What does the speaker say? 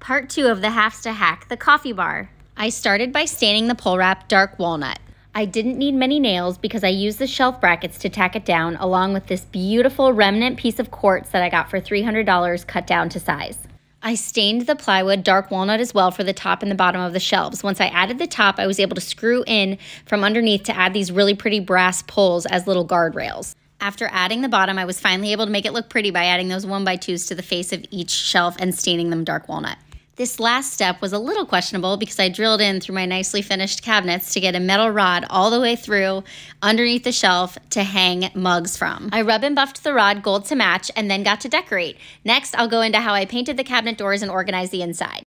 Part two of the Havsta Hack, the coffee bar. I started by staining the pole wrap dark walnut. I didn't need many nails because I used the shelf brackets to tack it down along with this beautiful remnant piece of quartz that I got for $300 cut down to size. I stained the plywood dark walnut as well for the top and the bottom of the shelves. Once I added the top, I was able to screw in from underneath to add these really pretty brass poles as little guardrails. After adding the bottom, I was finally able to make it look pretty by adding those one by twos to the face of each shelf and staining them dark walnut. This last step was a little questionable because I drilled in through my nicely finished cabinets to get a metal rod all the way through underneath the shelf to hang mugs from. I rub and buffed the rod gold to match and then got to decorate. Next, I'll go into how I painted the cabinet doors and organized the inside.